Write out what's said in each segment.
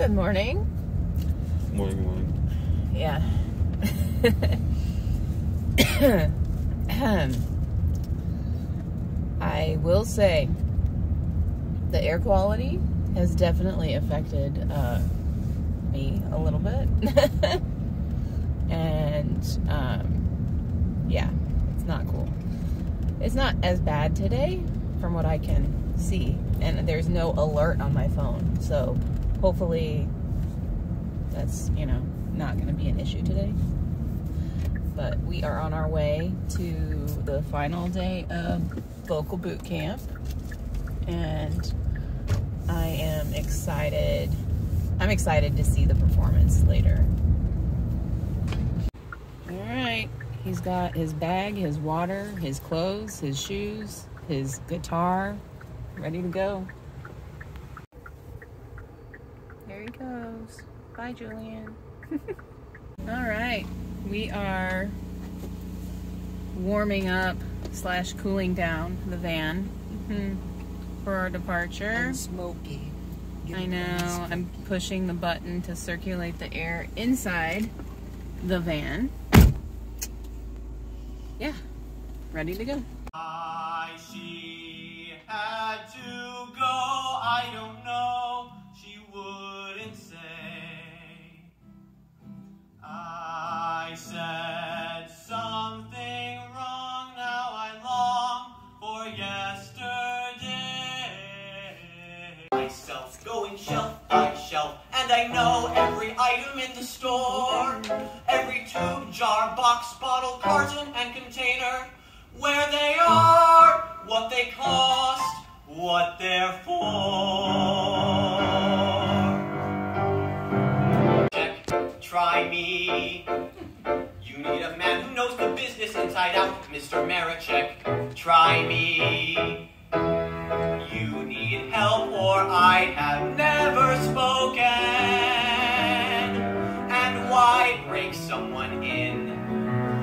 Good morning. Morning, morning. Yeah. I will say the air quality has definitely affected uh, me a little bit. and um, yeah, it's not cool. It's not as bad today from what I can see. And there's no alert on my phone. So hopefully that's, you know, not going to be an issue today. But we are on our way to the final day of vocal boot camp. And I am excited. I'm excited to see the performance later. All right. He's got his bag, his water, his clothes, his shoes, his guitar, ready to go. There he goes. Bye, Julian. All right, we are warming up slash cooling down the van mhm, for our departure. And smoky. I know. I'm pushing the button to circulate the air inside the van. Yeah, ready to go. Myself going shelf by shelf, and I know every item in the store. Every tube, jar, box, bottle, carton, and container. Where they are, what they cost, what they're for. Check, try me. You need a man who knows the business inside out, Mr. Maraczek. Try me. Or I have never spoken. And why break someone in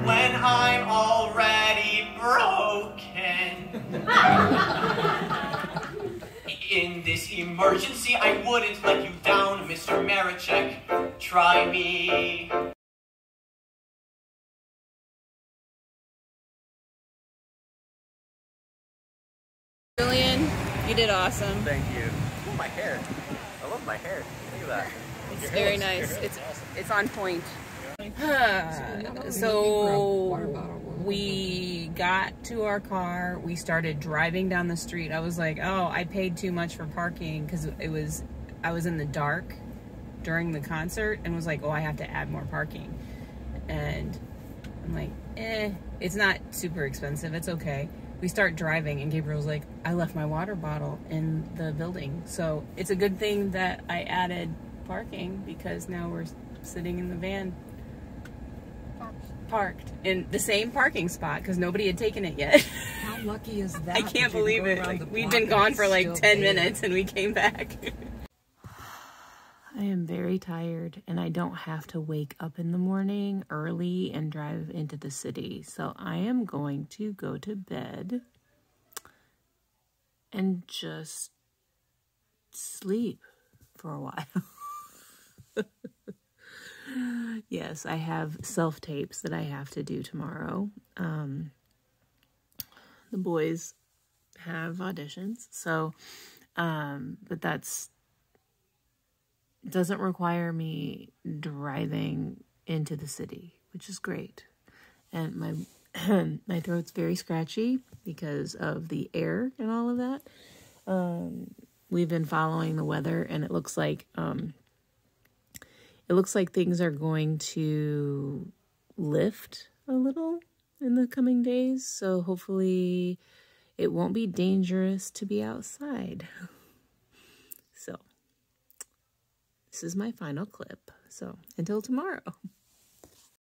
when I'm already broken? In this emergency, I wouldn't let you down, Mr. Maraczek. Try me. Julian, you did awesome. Thank you. My hair. I love my hair. Look at that. It's very nice. It's it's on point. so we got to our car. We started driving down the street. I was like, "Oh, I paid too much for parking because it was I was in the dark during the concert and was like, "Oh, I have to add more parking." And I'm like, "Eh, it's not super expensive. It's okay." We start driving and Gabriel's like, "I left my water bottle in the building." So, it's a good thing that I added parking because now we're sitting in the van parked in the same parking spot because nobody had taken it yet. How lucky is that? I can't believe it. Like, we've been gone for like 10 there. minutes and we came back. I am very tired and I don't have to wake up in the morning early and drive into the city. So I am going to go to bed and just sleep for a while. yes, I have self tapes that I have to do tomorrow. Um, the boys have auditions, so um, but that's doesn't require me driving into the city, which is great. And my my throat's very scratchy because of the air and all of that. Um, we've been following the weather, and it looks like um, it looks like things are going to lift a little in the coming days. So hopefully, it won't be dangerous to be outside. So, this is my final clip. So, until tomorrow.